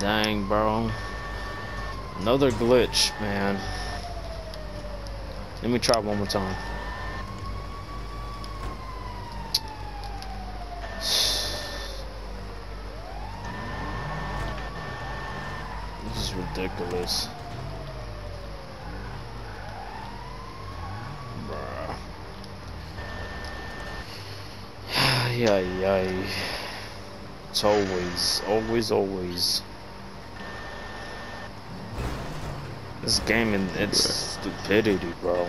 Dang, bro. Another glitch, man. Let me try one more time. This is ridiculous. Bruh. Yeah, yeah. It's always, always, always. This game, and it's stupidity, bro.